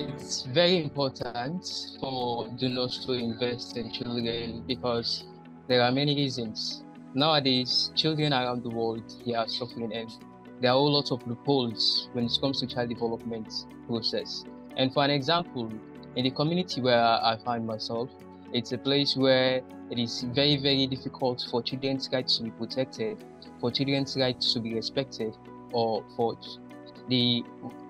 It's very important for donors to invest in children because there are many reasons. Nowadays, children around the world they are suffering and there are a lot of loopholes when it comes to child development process. And for an example, in the community where I find myself, it's a place where it is very, very difficult for children's rights to be protected, for children's rights to be respected, or for the,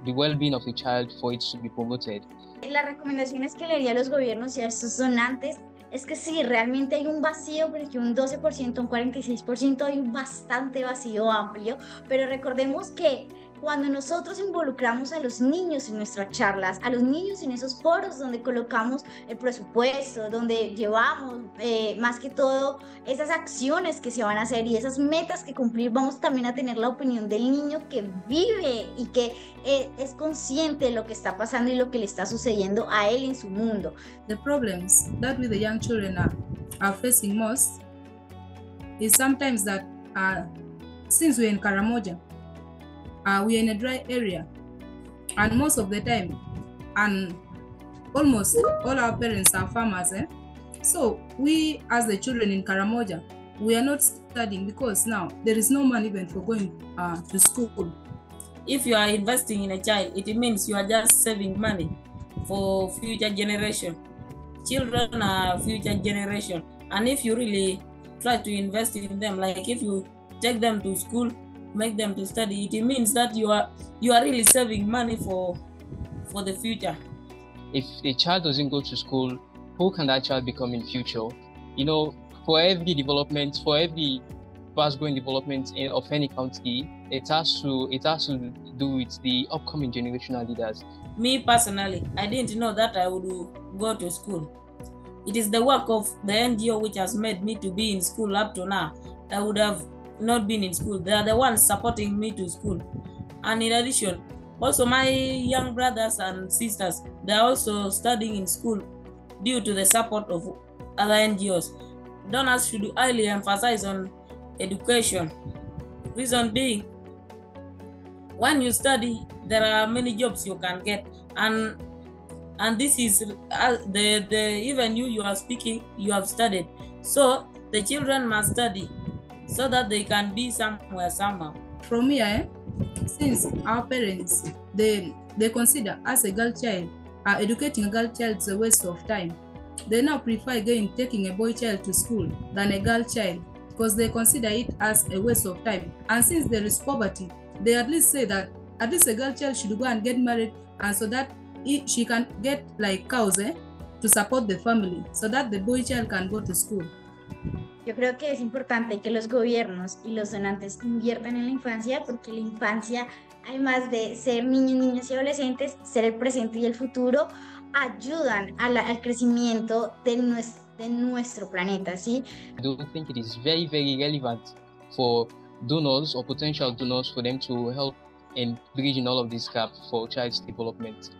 the well-being of the child for it to be promoted. Las recomendaciones que le haría a los gobiernos y a estos donantes es que sí, realmente hay un vacío, porque un 12%, un 46% hay un bastante vacío amplio, pero recordemos que cuando nosotros involucramos a los niños en nuestras charlas, a los niños en esos foros donde colocamos el presupuesto, donde llevamos eh, más que todo esas acciones que se van a hacer y esas metas que cumplir, vamos también a tener la opinión del niño que vive y que eh, es consciente de lo que está pasando y lo que le está sucediendo a él en su mundo. The problems that we the young children are, are facing most is sometimes that uh, since we're in Karamoja, uh, we're in a dry area. And most of the time and almost all our parents are farmers eh? so we as the children in karamoja we are not studying because now there is no money even for going uh, to school. If you are investing in a child it means you are just saving money for future generation. Children are future generation. And if you really try to invest in them like if you take them to school make them to study. It means that you are you are really saving money for for the future. If a child doesn't go to school who can that child become in future? You know for every development for every fast growing development in, of any county it has to it has to do with the upcoming generational leaders. Me personally i didn't know that i would go to school. It is the work of the ngo which has made me to be in school up to now. I would have not been in school. They are the ones supporting me to school. And in addition, also my young brothers and sisters, they are also studying in school due to the support of other NGOs. Donors should highly emphasize on education. Reason being, when you study, there are many jobs you can get, and and this is uh, the the even you you are speaking, you have studied. So the children must study so that they can be somewhere somehow. From here, eh, since our parents they they consider as a girl child, uh, educating a girl child is a waste of time. They now prefer again taking a boy child to school than a girl child because they consider it as a waste of time. And since there is poverty, they at least say that at least a girl child should go and get married and so that it, she can get like cows eh, to support the family so that the boy child can go to school. Yo creo que es importante que los gobiernos y los donantes inviertan en la infancia porque la infancia, además de ser niños, niñas y adolescentes, ser el presente y el futuro, ayudan la, al crecimiento de nuestro, de nuestro planeta, ¿sí? I do think it is very, very relevant for donors or potential donors for them to help in bridging all of these gaps for child's development.